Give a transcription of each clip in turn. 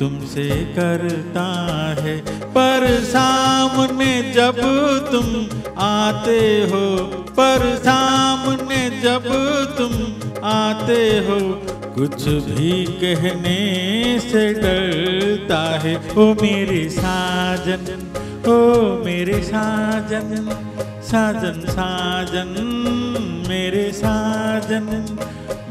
तुमसे करता है। पर सामने जब तुम आते हो, पर सामने जब तुम आते हो, कुछ भी कहने से डरता है। ओ मेरे साजन, ओ मेरे साजन साजन साजन, मेरे साजन।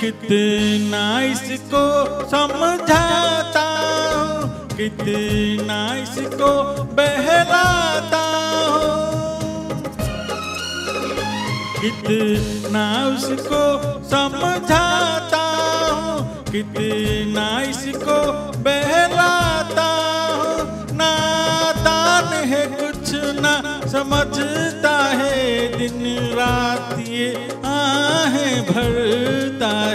कितना इसको समझाता हूँ, कितना इसको बहलाता हूँ। कितना उसको समझाता हूँ, कितना इसको बहलाता हूँ। है कुछ ना समझता है दिन रात ये आहें भरता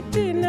कितना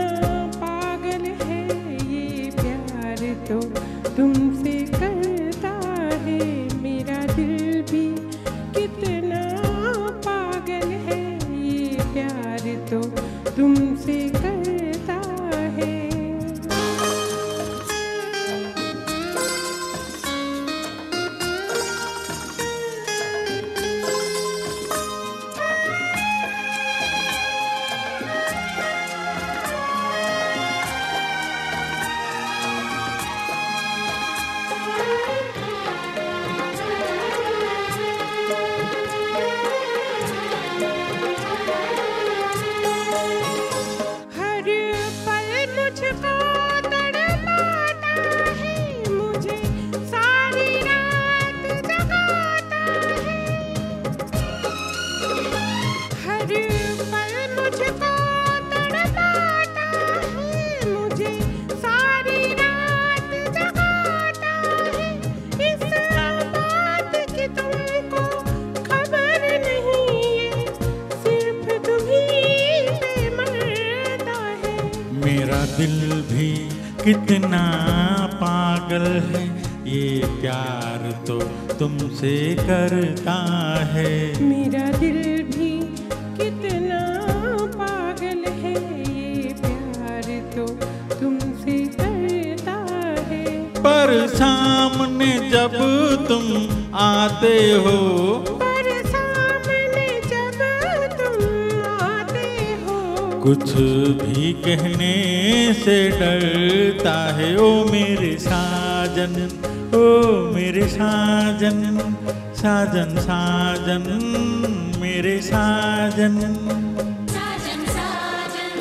दिल भी कितना पागल है ये प्यार तो तुमसे करता है। मेरा दिल भी कितना पागल है ये प्यार तो तुमसे करता है। पर सामने जब तुम आते हो कुछ भी कहने से डरता है ओ मेरे साजन ओ मेरे साजन साजन साजन मेरे साजन। साजन साजन